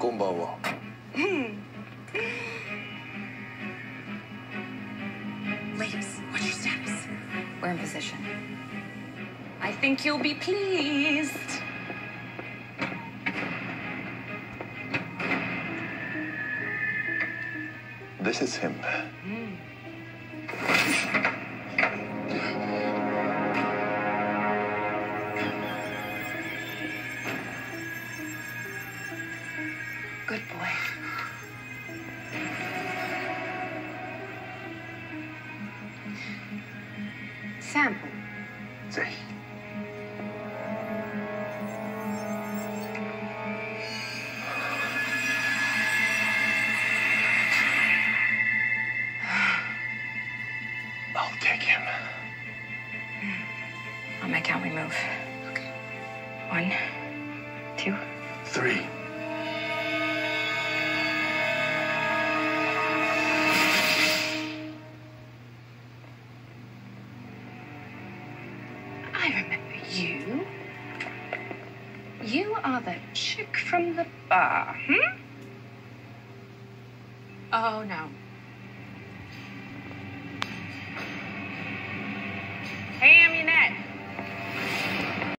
こんばんは Ladies, what's your status? We're in position. I think you'll be pleased. This is him. Mm. Good boy. Sample. زي I'll take him. I'll make out we move. Okay. One, two. Three. I remember you. You are the chick from the bar, hmm? Oh, no.